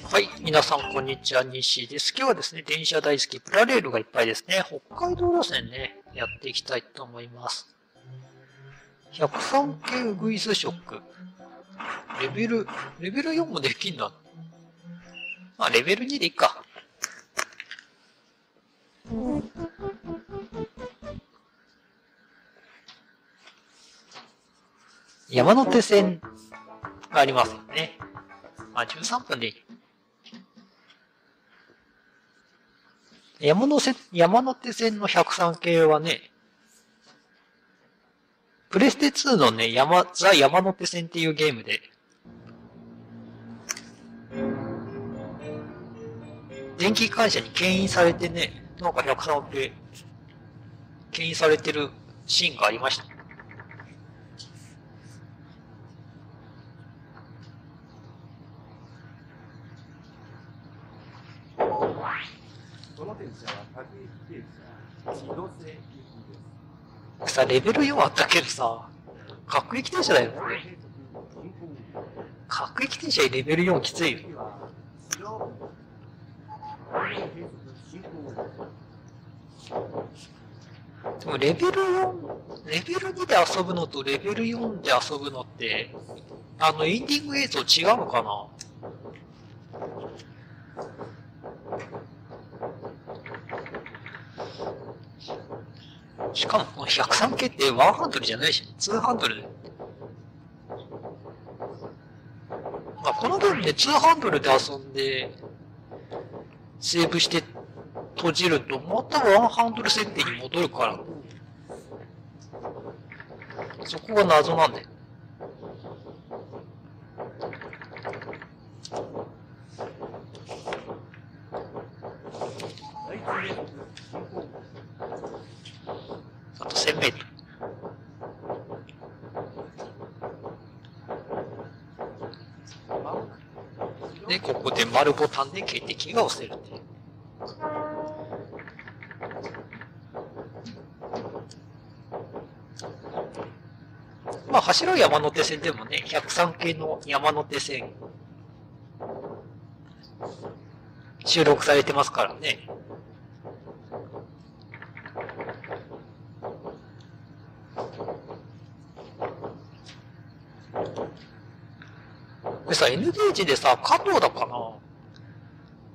はい。皆さん、こんにちは。西です。今日はですね、電車大好き、プラレールがいっぱいですね。北海道路線ね、やっていきたいと思います。103系ウグイスショック。レベル、レベル4もできんだ。まあ、レベル2でいいか。山手線がありますよね。まあ、13分でいい。山手山手線の103系はね、プレステ2のね、山、ザ山手線っていうゲームで、電気会社に牽引されてね、なんか103系、牽引されてるシーンがありました。の電車は各駅停車、自動性です。さ、レベル4あったけどさ、各駅停車だよ、これ。各駅停車レベル4きついよ。でもレベル4、レベル2で遊ぶのとレベル4で遊ぶのって、あの、エンディング映像違うのかな？しかもこの103系ってワンハンドルじゃないし、ツーハンドル。まあ、この分ねツーハンドルで遊んで、セーブして閉じると、またワンハンドル設定に戻るから。そこが謎なんだよ。あと1000メートル。で、ここで丸ボタンで警笛が押せるっていう。まあ、走る山手線でもね、103系の山手線、収録されてますからね。でさ、N ゲージでさ、加藤だかな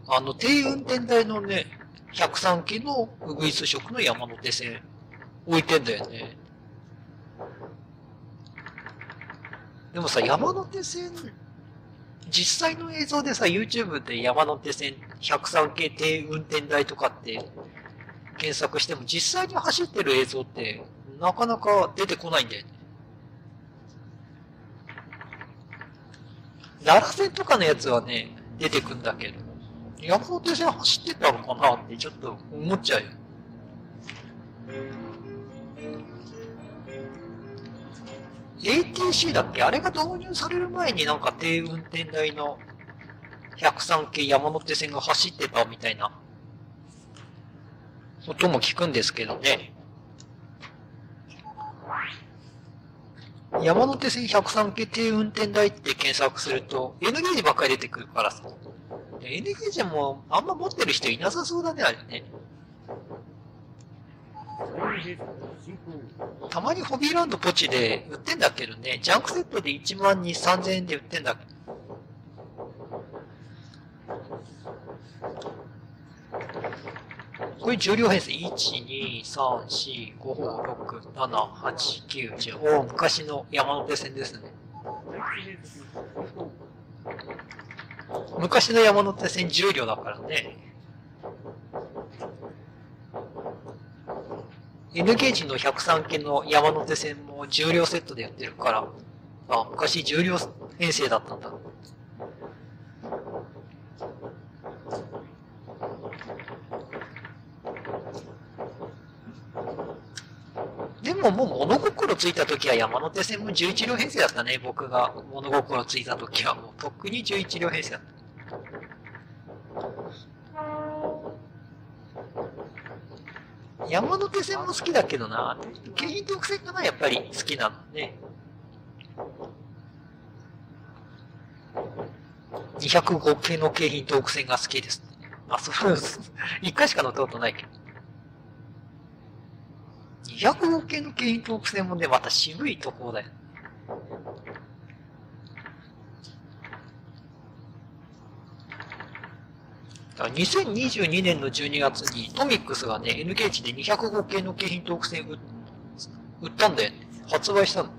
あの、低運転台のね、103機のウグイス色の山手線置いてんだよね。でもさ、山手線、実際の映像でさ、YouTube で山手線103系低運転台とかって検索しても実際に走ってる映像ってなかなか出てこないんだよね。奈良線とかのやつはね、出てくんだけど、山手線走ってたのかなってちょっと思っちゃうよ。ATC だっけあれが導入される前になんか低運転台の103系山手線が走ってたみたいな音も聞くんですけどね。山手線103系低運転台って検索すると N ゲージばっかり出てくるから N ゲージもあんま持ってる人いなさそうだね、あれね。たまにホビーランドポチで売ってんだけどね、ジャンクセットで1万2、3000円で売ってんだけど。これ重量編成、1、2、3、4、5、6、7、8、9、10お。お昔の山手線ですね。昔の山手線重量だからね。N ゲージの103系の山手線も重量セットでやってるから、あ、昔重量編成だったんだ。でももう物心ついた時は山手線も11両編成だったね。僕が物心ついた時はもうとっくに11両編成だった。山手線も好きだけどな。京浜東北線がな、やっぱり好きなのね。205系の京浜東北線が好きです。あ、そうです。一回しか乗ったことないけど。205系の京浜東北線もね、また渋いところだよ。2022年の12月にトミックスがね、NK 値で205系の景品トーク船売ったんだよね。発売したの。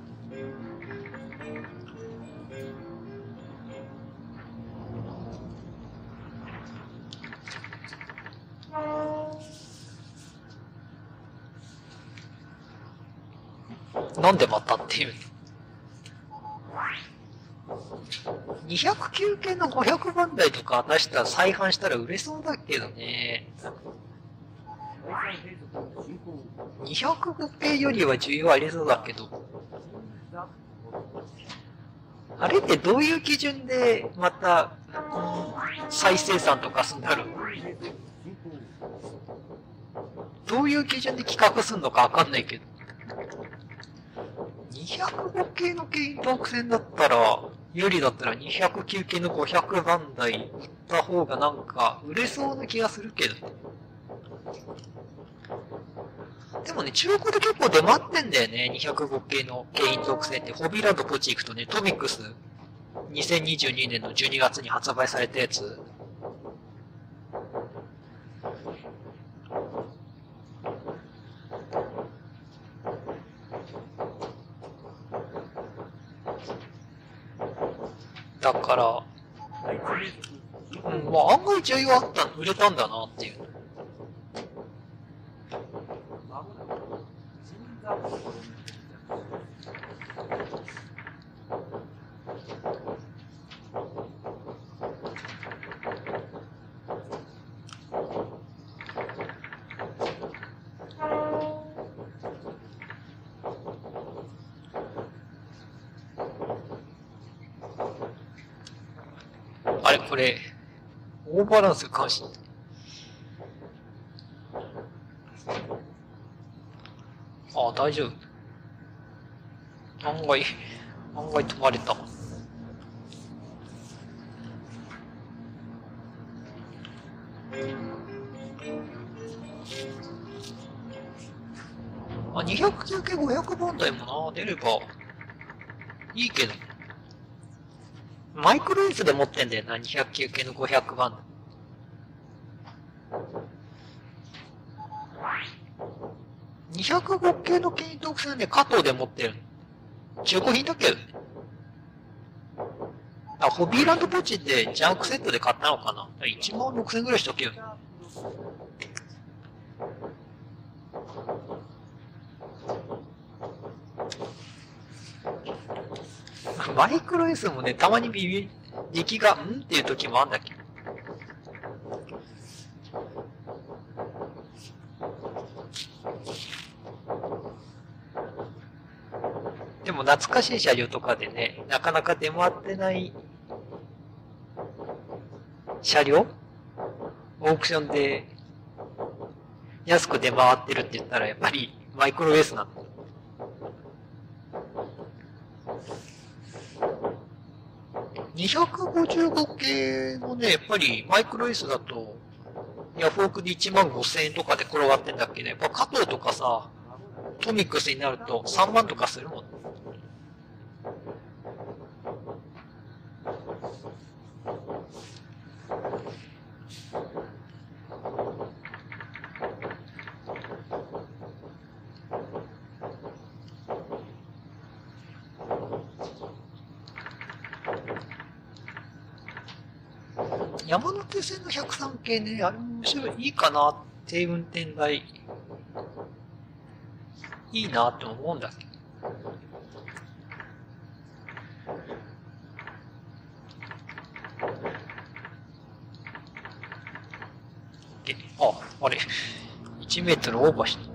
なんでまたっていう。209系の500番台とか出したら再販したら売れそうだけどね。205系よりは需要ありそうだけど。あれってどういう基準でまた再生産とかすんだろう？どういう基準で企画すんのかわかんないけど。205系のケイントーク戦だったら、有利だったら209系の500番台売った方がなんか売れそうな気がするけど。でもね、中古で結構出回ってんだよね。205系のケイン属性って。ホビーランドポチ行くとね、トミックス2022年の12月に発売されたやつ。だから、うん、まあ案外需要あったの、売れたんだなっていう。あれ、これ、オーバランスかもし。ああ、大丈夫。案外、案外止まれた。あ、209系500番台もな、出ればいいけど。マイクロイスで持ってんだよな、209系の500番。205系の金属線で加藤で持ってる。中古品だけ？あ、ホビーランドポチでジャンクセットで買ったのかな ?1 万6000ぐらいしとけよ。マイクロ S もね、たまにビビ、出来が、ん？っていう時もあるんだけ？ど。でも懐かしい車両とかでね、なかなか出回ってない車両？オークションで安く出回ってるって言ったらやっぱりマイクロ S なんだ。255系のね、やっぱりマイクロ S だと、ヤフオクで1万5千円とかで転がってんだっけど、やっぱ加藤とかさ、トミックスになると3万とかするもん。山手線系ね、あれも面白い、いいかな、低運転台。いいなって思うんだけど。あ、あれ、1メートルオーバーして。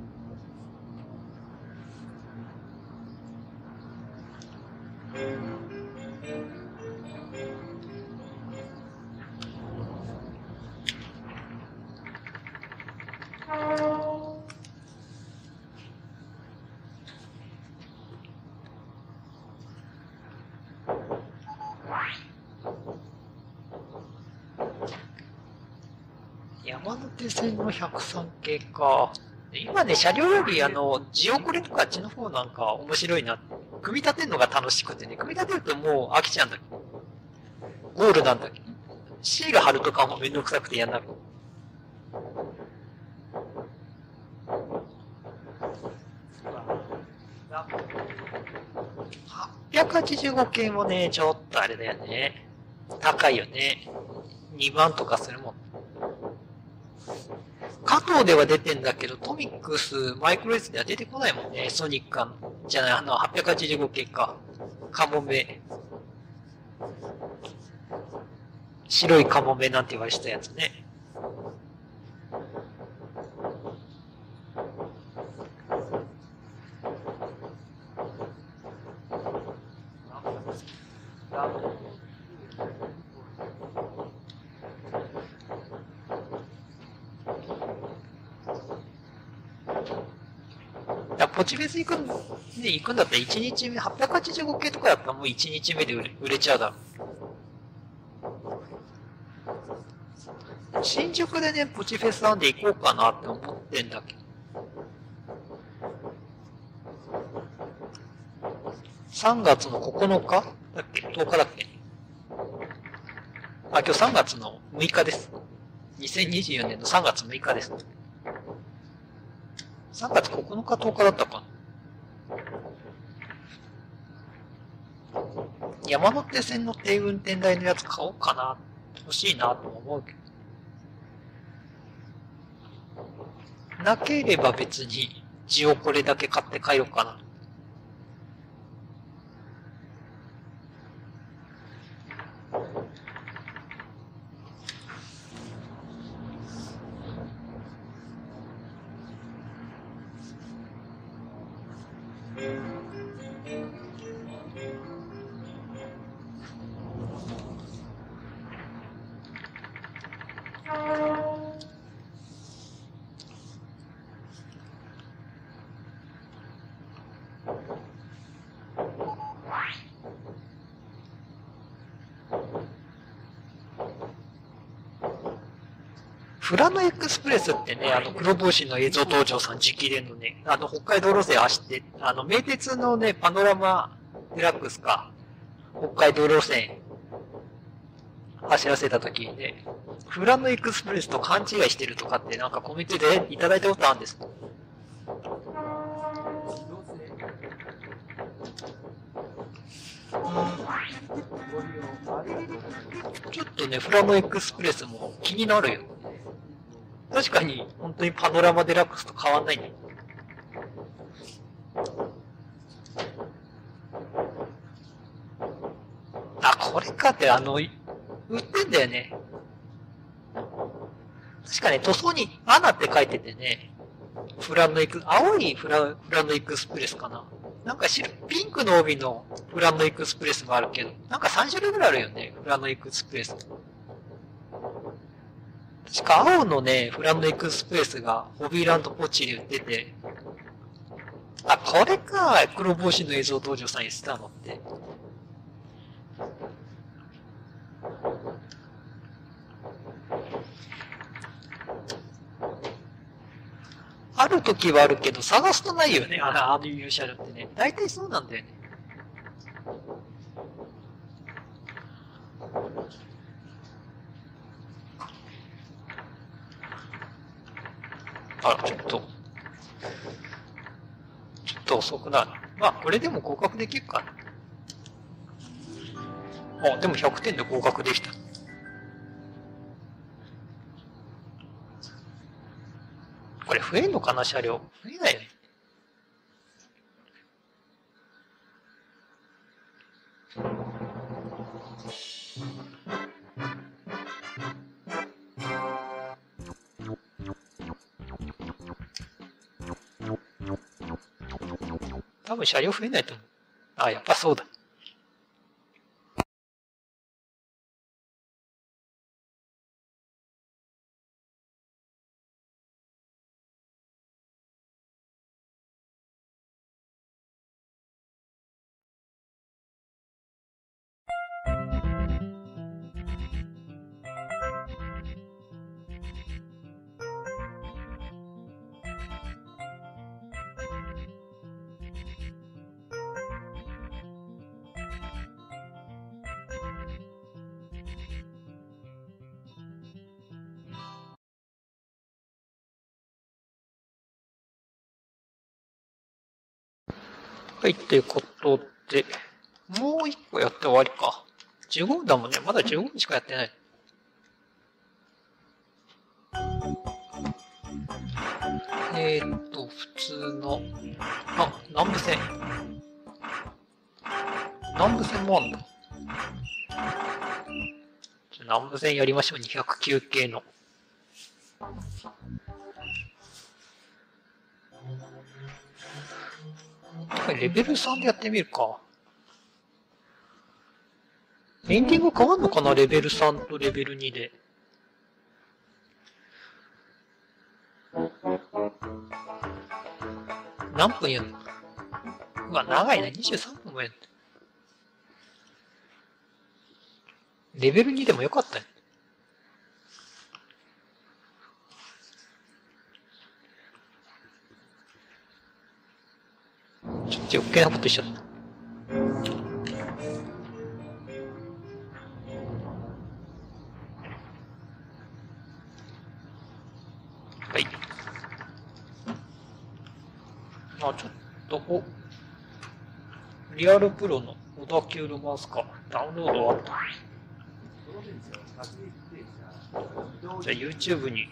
103系か。今ね、車両よりあの、ジオコレとかあっちの方なんか面白いな。組み立てるのが楽しくてね、組み立てるともう飽きちゃうんだけど。ゴールなんだけど。シール貼るとかもめんどくさくて嫌になる。885系もね、ちょっとあれだよね。高いよね。2万とかするもん。加藤では出てんだけど、トミックス、マイクロ S では出てこないもんね。ソニックか、じゃない、あの、885系か。カモメ。白いカモメなんて言われてたやつね。ポチフェス行くん、ね、行くんだったら1日目、885系とかやったらもう1日目で売れ売れちゃうだろう。新宿でね、ポチフェスなんで行こうかなって思ってんだけど。3月の9日？だっけ ?10 日だっけ？あ、今日3月の6日です。2024年の3月6日です。3月9日10日だったかな？山手線の低運転台のやつ買おうかな。欲しいなと思うけど。なければ別に、ジオこれだけ買って帰ろうかな。フラノエクスプレスってね、あの、黒帽子の映像登場さん直伝のね、あの、北海道路線走って、あの、名鉄のね、パノラマデラックスか、北海道路線走らせた時にね、フラノエクスプレスと勘違いしてるとかってなんかコメントでいただいたことあるんです。ちょっとね、フラノエクスプレスも気になるよ。確かに、本当にパノラマデラックスと変わんないね。あ、これかって、あの、売ってんだよね。確かね、塗装にアナって書いててね、フランドエク、青いフラフランドエクスプレスかな。なんか白、ピンクの帯のフランドエクスプレスもあるけど、なんか3種類ぐらいあるよね、フランドエクスプレス。確か青のね、フランドエクスプレスがホビーランドポッチで売ってて、あ、これか、黒帽子の映像登場さん言ってたのって。ある時はあるけど、探すとないよね、あの、あのいう車両ってね。大体そうなんだよね。あ、ちょっと、ちょっと遅くなる。まあ、これでも合格できるかな。あ、でも100点で合格できた。これ増えんのかな、車両。増えないよ多分車両増えないと思う。あ、やっぱそうだ。はい、っていうことで、もう一個やって終わりか。15分だもんね。まだ15分しかやってない。えー、っと、普通の、あ、南部線。南部線もあんだ。南部線やりましょう。209系の。レベル3でやってみるか。エンディング変わんのかな？レベル3とレベル2で。何分やるの？うわ、長いな。23分もやる。レベル2でもよかったよ。ちょっと余計なことしちゃった。はい。あ、ちょっと、お、リアルプロの小田急ロマンスカダウンロードあった。じゃあ YouTube に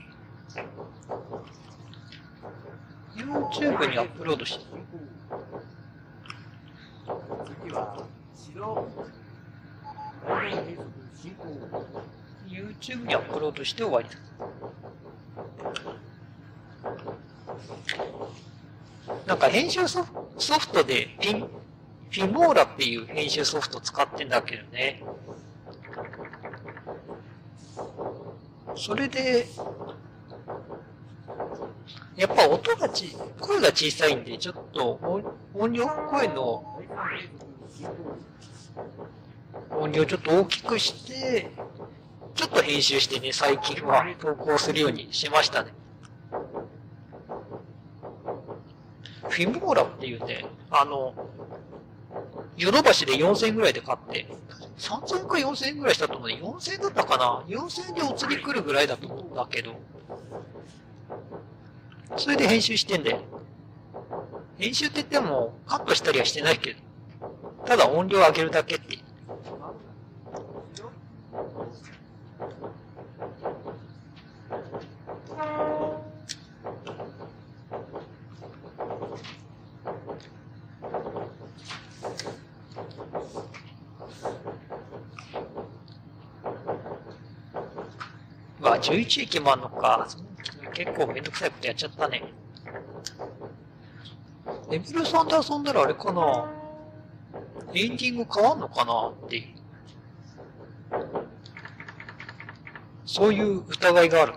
YouTube にアップロードして。YouTube にアップロードして終わりだ。なんか編集ソフトでフィフィモーラっていう編集ソフト使ってんだけどね。それで、やっぱ音がち、声が小さいんで、ちょっと音量、声の音量ちょっと大きくして、ちょっと編集してね、最近は投稿するようにしましたね。フィモーラっていうね、あの、ヨドバシで4000円ぐらいで買って、3000円か4000円ぐらいしたと思うね。4000円だったかな ?4000 円でお釣り来るぐらいだと思うんだけど、それで編集してんだよ。編集って言ってもカットしたりはしてないけど、ただ音量上げるだけって、11駅もあんのか。結構めんどくさいことやっちゃったね。レベル3で遊んだらあれかなエンディング変わんのかなっていう。そういう疑いがある。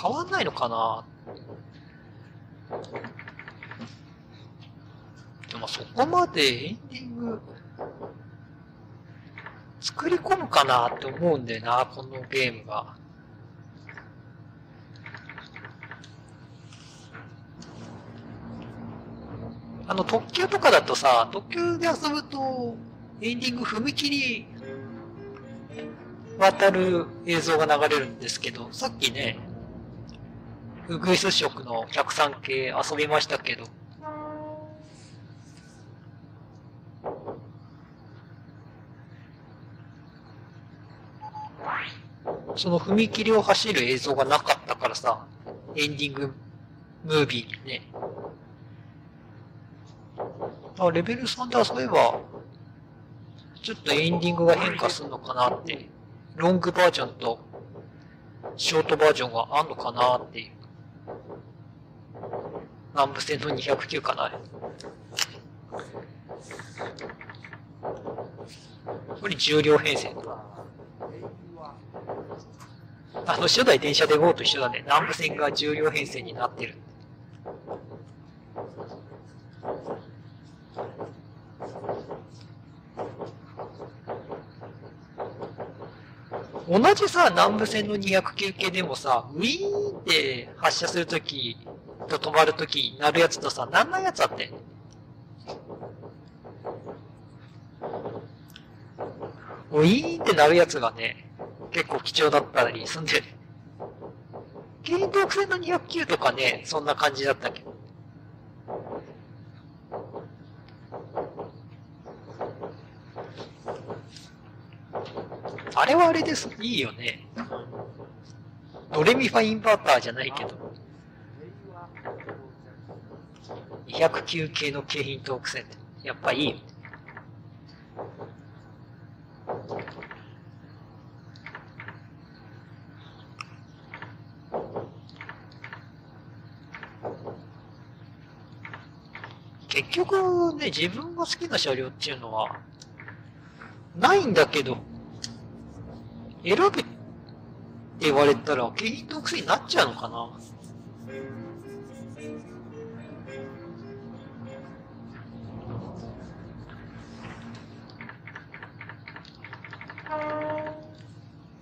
変わんないのかなでもそこまでエンディング作り込むかなって思うんだよな、このゲームが。あの、特急とかだとさ、特急で遊ぶと、エンディング踏切渡る映像が流れるんですけど、さっきね、ウグイス色の103系遊びましたけど、その踏切を走る映像がなかったからさ、エンディングムービーにね。あ、レベル3で遊べば、ちょっとエンディングが変化するのかなって、ロングバージョンとショートバージョンがあんのかなっていう。南部線の209かな。これ重量編成。あの、初代電車で GO と一緒だね。南部線が重量編成になってる。同じさ、南部線の209系でもさ、ウィーンって発射するときと止まるときになるやつとさ、なんないやつあってウィーンってなるやつがね、結構貴重だったりすんで、原動戦の200とかね、そんな感じだったけど。あれはあれです。いいよね。ドレミファインバーターじゃないけど。209系の京浜東北線って、やっぱいいよね。局ね、自分が好きな車両っていうのは、ないんだけど、選べって言われたら、景品特性になっちゃうのかな。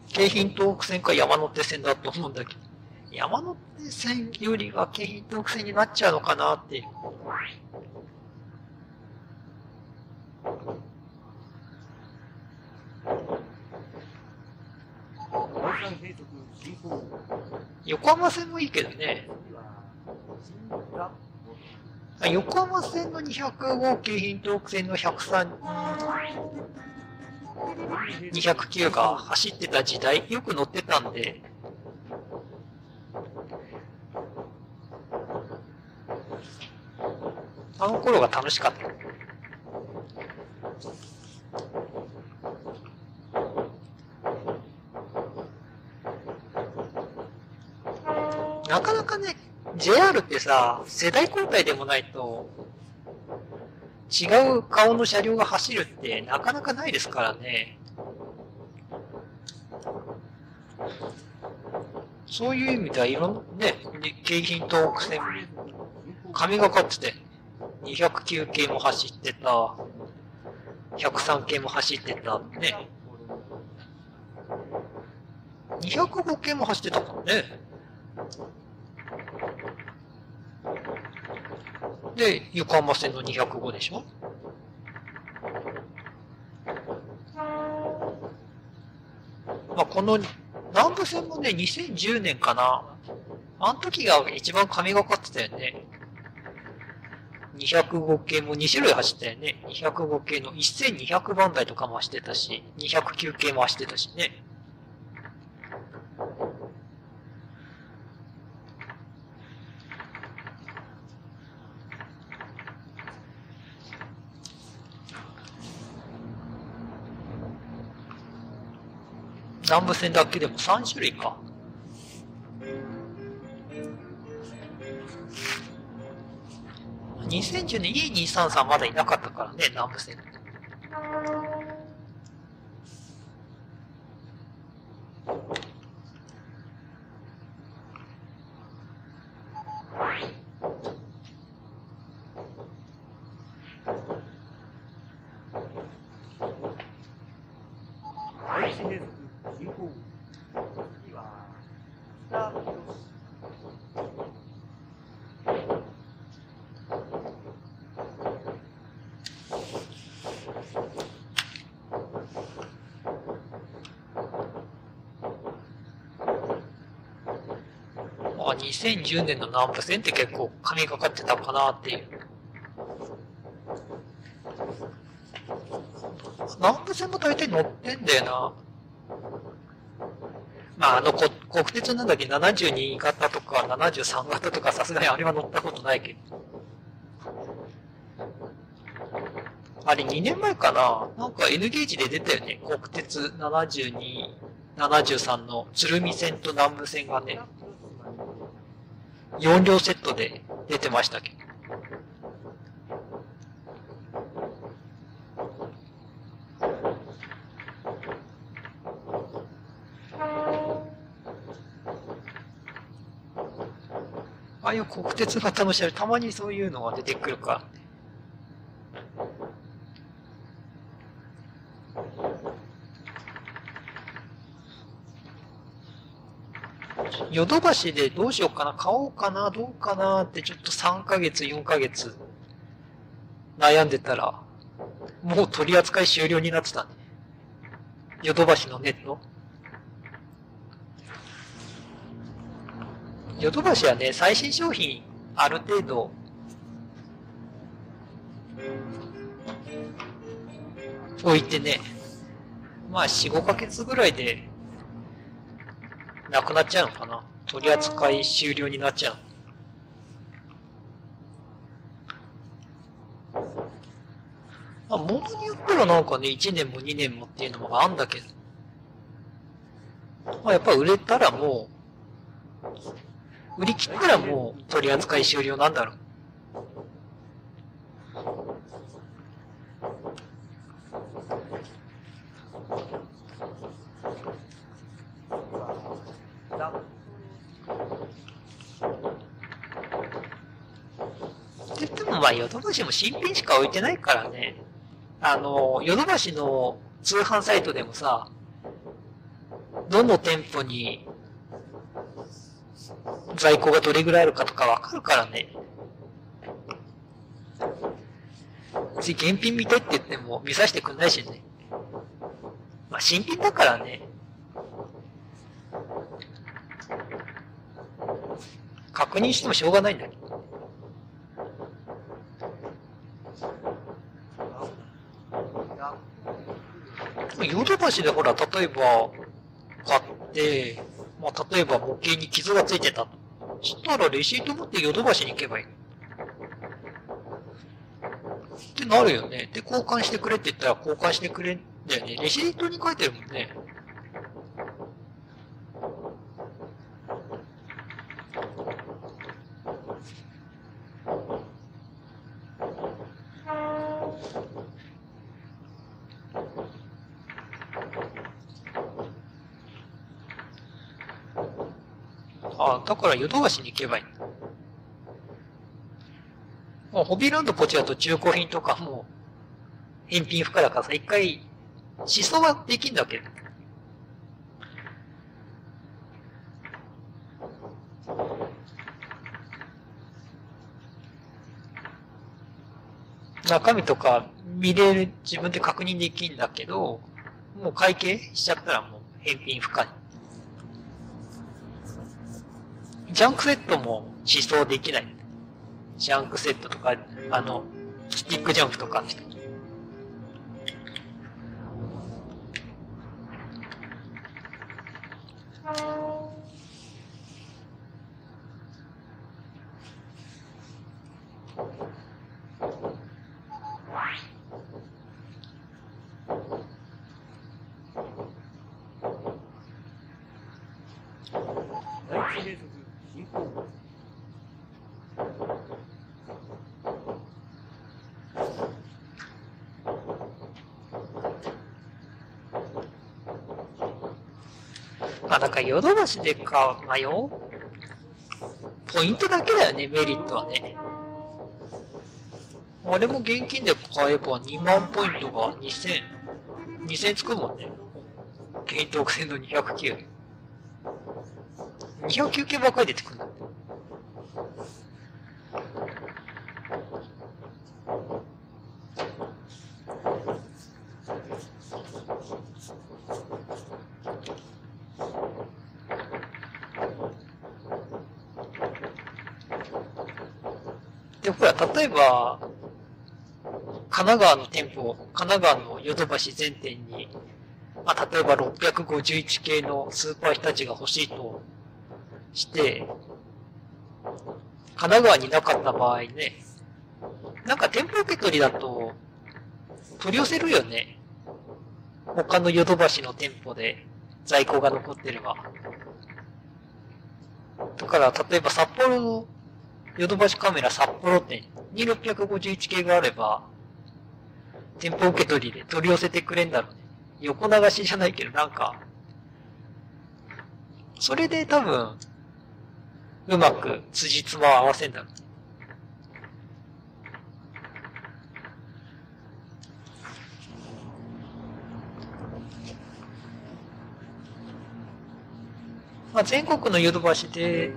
京浜東北線か山手線だと思うんだけど、山手線よりは京浜東北線になっちゃうのかなっていう。横浜線もいいけどね。横浜線の200号京浜東北線の103、209が走ってた時代、よく乗ってたんで、あの頃が楽しかった。なかなかね、JR ってさ、世代交代でもないと、違う顔の車両が走るってなかなかないですからね。そういう意味ではいろんなね、京浜東北線、神がかってて、209系も走ってた、103系も走ってたね。205系も走ってたからね。で、横浜線の205でしょ？まあ、この南部線もね、2010年かな。あの時が一番神がかってたよね。205系も2種類走ったよね。205系の1200番台とかも走ってたし、209系も走ってたしね。南部線だけでも3種類か。2010年 E233 まだいなかったからね、南部線。2010年の南部線って結構神がかってたかなっていう。南部線も大体乗ってんだよな。まあ、あの、国鉄なんだっけ、72型とか73型とかさすがにあれは乗ったことないけど。あれ2年前かななんか N ゲージで出たよね。国鉄72、73の鶴見線と南部線がね。4両セットで出てましたけど。ああいう国鉄型の車両、たまにそういうのが出てくるかヨドバシでどうしようかな、買おうかな、どうかなってちょっと3ヶ月、4ヶ月悩んでたら、もう取り扱い終了になってたね。ヨドバシのネット。ヨドバシはね、最新商品ある程度置いてね、まあ4、5ヶ月ぐらいで、なくなっちゃうのかな？取り扱い終了になっちゃう。まあ、ものによってはなんかね、1年も2年もっていうのもあるんだけど。まあ、やっぱ売れたらもう、売り切ったらもう取り扱い終了なんだろう。まあ、ヨドバシも新品しか置いてないからね。あの、ヨドバシの通販サイトでもさ、どの店舗に在庫がどれぐらいあるかとかわかるからね。次、現品見たいって言っても見させてくんないしね。まあ、新品だからね。確認してもしょうがないんだけど。ヨドバシでほら、例えば、買って、まあ、例えば模型に傷がついてたそ。したらレシート持ってヨドバシに行けばいい。ってなるよね。で、交換してくれって言ったら交換してくれんだよね。レシートに書いてるもんね。あ、だからヨドバシに行けばいい。もうホビーランドこちだと中古品とかも返品不可だからさ、一回、思想はできんだけど。中身とか見れる、自分で確認できんだけど、もう会計しちゃったらもう返品不可に。ジャンクセットも思想できない。ジャンクセットとか、あの、スティックジャンプとか。ヨドバシで買う、迷う、ポイントだけだよね、メリットはね。俺も現金で買えば2万ポイントが2000、2000つくもんね。現特選の209。209系ばっかり出てくるんだって。で、ほら、例えば、神奈川の店舗、神奈川のヨドバシ全店に、まあ、例えば651系のスーパー日立が欲しいとして、神奈川になかった場合ね、なんか店舗受け取りだと、取り寄せるよね。他のヨドバシの店舗で在庫が残ってれば。だから、例えば札幌のヨドバシカメラ札幌店に651系があれば、店舗受け取りで取り寄せてくれんだろうね。横流しじゃないけど、なんか、それで多分、うまく辻褄を合わせんだろう。まあ、全国のヨドバシで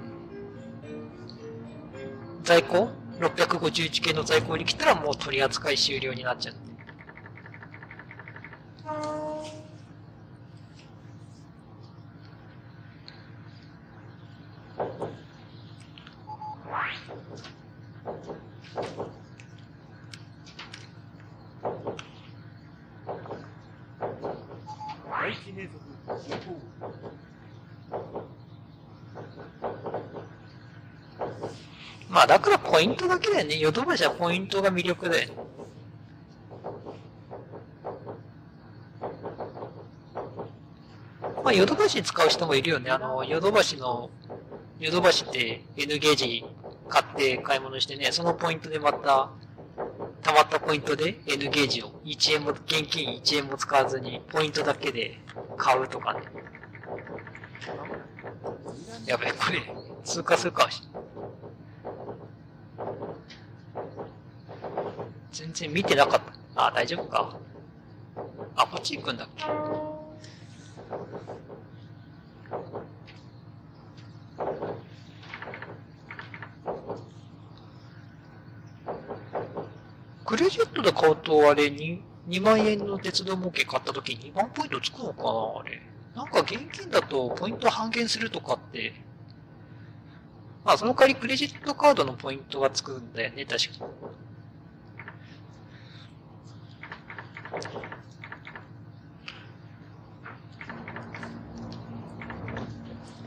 在庫 ?651 系の在庫に来たらもう取り扱い終了になっちゃう。まあだからポイントだけだよね。ヨドバシはポイントが魅力だよ。まあヨドバシ使う人もいるよね。あの、ヨドバシの、ヨドバシって N ゲージ買って買い物してね、そのポイントでまた、溜まったポイントで N ゲージを1円も、現金1円も使わずにポイントだけで買うとかね。やべ、これ、通過するかもしれない。全然見てなかった。あ、大丈夫か。あ、こっち行くんだっけ。クレジットで買うと、あれに、2万円の鉄道模型買った時に2万ポイントつくのかなあれ。なんか現金だとポイント半減するとかって、まあその代わりクレジットカードのポイントがつくんだよね、確か。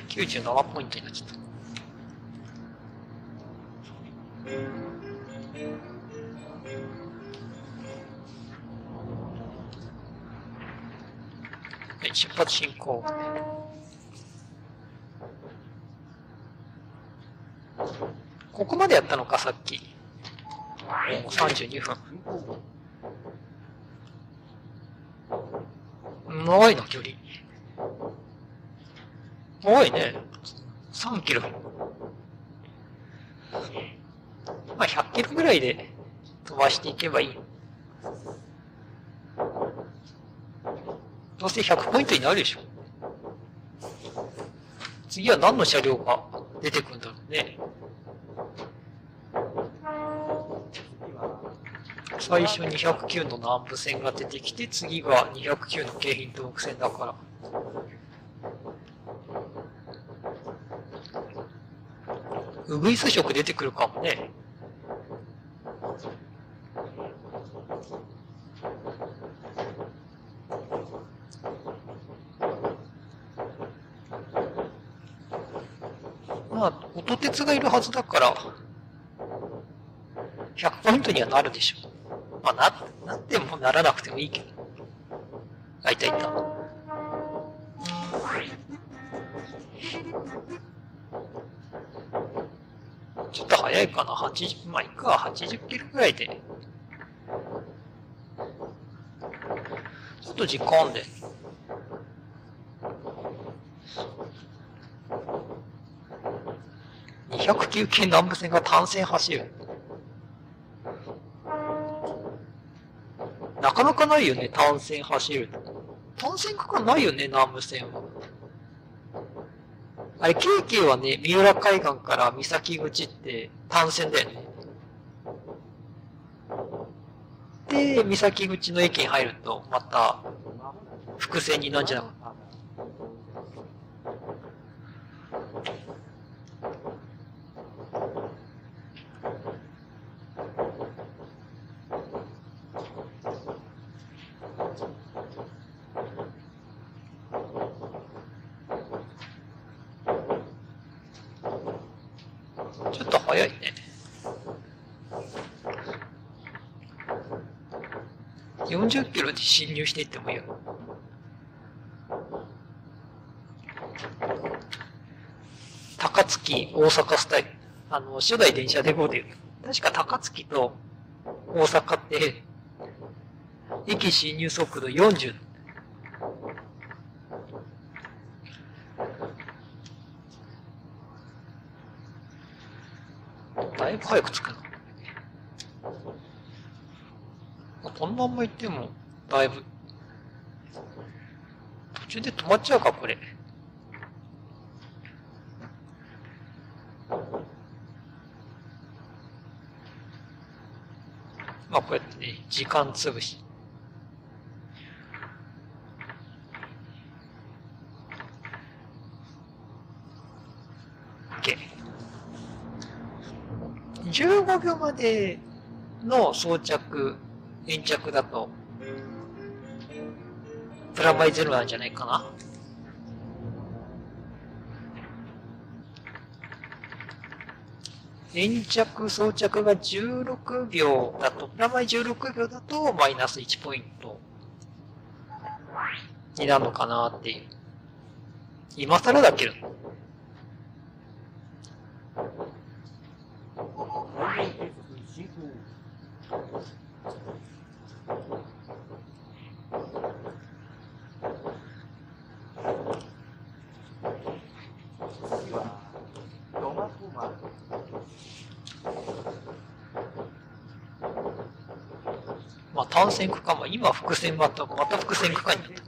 97ポイントになっちゃった。はい、出発進行。ここまでやったのか、さっき。もう32分。長いな、距離。長いね。3キロ。まあ、100キロぐらいで飛ばしていけばいい。どうせ100ポイントになるでしょ。次は何の車両が出てくるんだろうね。最初209の南部線が出てきて、次が209の京浜東北線だから。ウグイス色出てくるかもね。まあ、音鉄がいるはずだから、100ポイントにはなるでしょう。まあ、な、なってもならなくてもいいけど。あ、いたいた。ちょっと早いかな？80、まあ、いくわ。80キロぐらいで。ちょっと時間で。209系南部線が単線走る。なかなかないよね、単線走る。単線区間ないよね、南武線は。あれ、京急はね、三浦海岸から三崎口って単線だよね。で、三崎口の駅に入ると、また、伏線になんじゃなかった。ちょっと早いね。40キロで侵入していってもいいよ。高槻、大阪スタイル。あの、初代電車で5で、確か高槻と大阪って、駅侵入速度40。だいぶ早く着くな。このまんま行っても、だいぶ。途中で止まっちゃうか、これ。まあ、こうやってね、時間潰し。OK。15秒までの装着、粘着だと、ラマイゼロなんじゃないかな。粘着装着が16秒だと、プラマイ16秒だとマイナス1ポイントになるのかなっていう。今更だけど。単線区間は今伏線また、また伏線区間になった。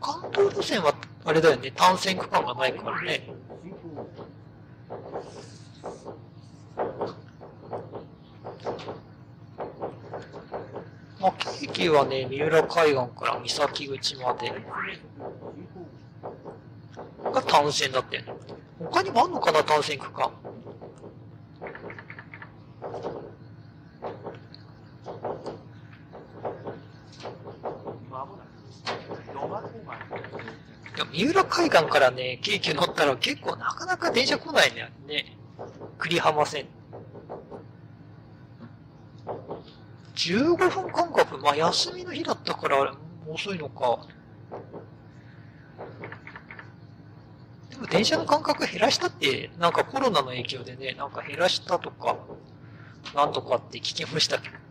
関東路線はあれだよね、単線区間がないからね。まあ、京急はね、三浦海岸から三崎口までが単線だったよね。他にもあんのかな、単線区間。三浦海岸からね、京急乗ったら結構なかなか電車来ないね。ね。栗浜線。15分間隔、まあ休みの日だったから遅いのか。でも電車の間隔減らしたって、なんかコロナの影響でね、なんか減らしたとか、なんとかって聞きましたけど。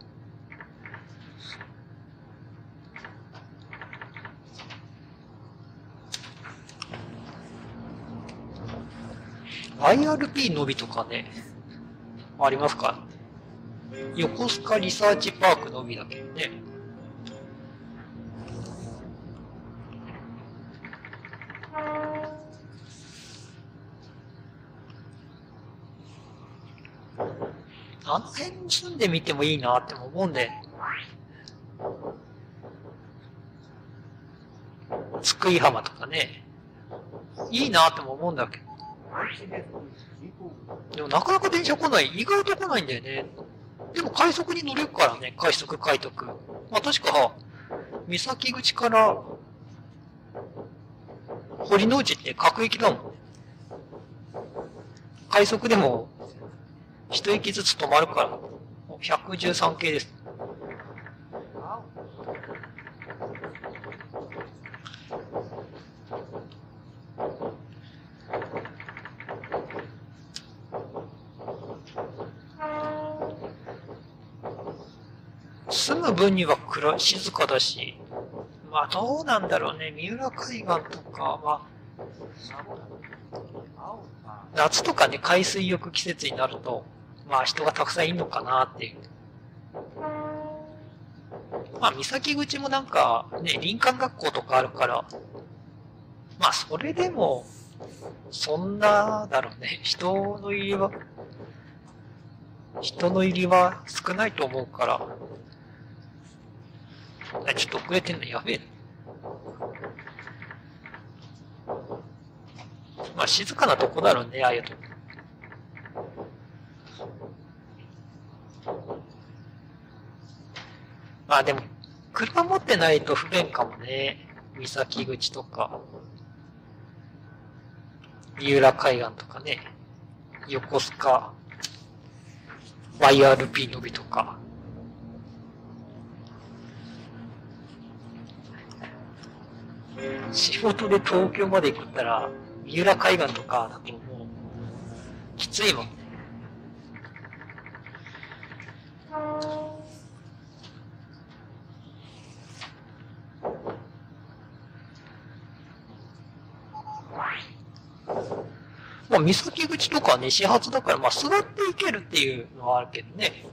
IRP のびとかね、ありますか？横須賀リサーチパークのびだけどね。あの辺に住んでみてもいいなって思うんで。津久井浜とかね。いいなっても思うんだけど。でもなかなか電車来ない。意外と来ないんだよね。でも快速に乗れるからね。快速快特。まあ確か、三崎口から堀之内って各駅だもんね。快速でも一駅ずつ止まるから。113系です。住む分には暗静かだし、まあどうなんだろうね、三浦海岸とかは、夏とかね、海水浴季節になると、まあ人がたくさんいるのかなっていう。まあ三崎口もなんかね、林間学校とかあるから、まあそれでも、そんな、だろうね、人の入りは、人の入りは少ないと思うから、あ、ちょっと遅れてんのやべえまあ静かなとこだろうね、ああいうとこ。まあでも、車持ってないと不便かもね。三崎口とか、三浦海岸とかね、横須賀、YRP のびとか。仕事で東京まで行くったら、三浦海岸とかだともう、きついもんね。まあ、三崎口とかね、始発だから、まあ、座って行けるっていうのはあるけどね。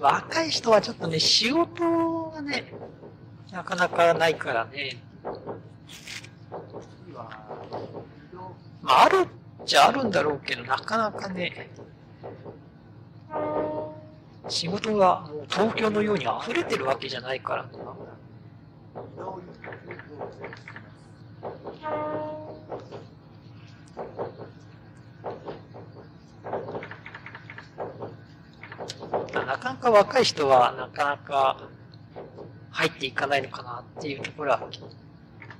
まあ、若い人はちょっとね、仕事がね、なかなかないからね。まあ、あるっちゃあるんだろうけど、なかなかね、仕事がもう東京のように溢れてるわけじゃないからね。か若い人はなかなか入っていかないのかなっていうところは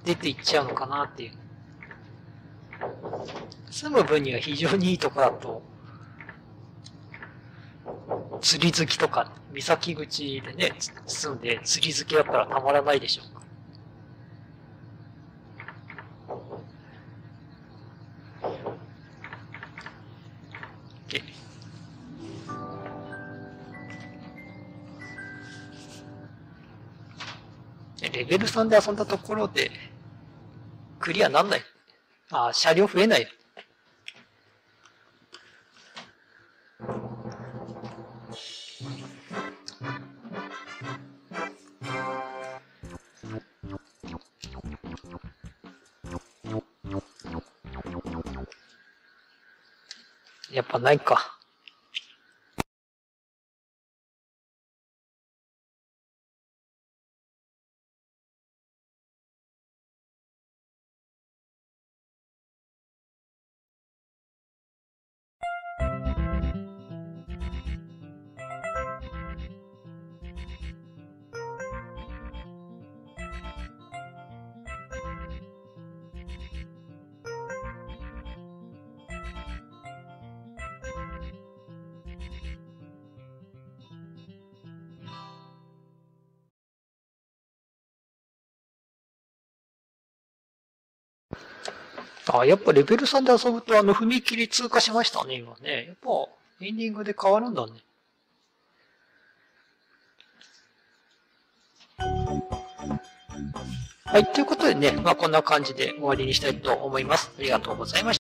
出ていっちゃうのかなっていう。住む分には非常にいいとこだと、釣り好きとか、岬口でね、住んで釣り好きだったらたまらないでしょうか。レベル3で遊んだところで、クリアなんない。あ、車両増えない。やっぱないか。あ、やっぱレベル3で遊ぶとあの踏切通過しましたね、今ね。やっぱエンディングで変わるんだね。はい、ということでね、まあこんな感じで終わりにしたいと思います。ありがとうございました。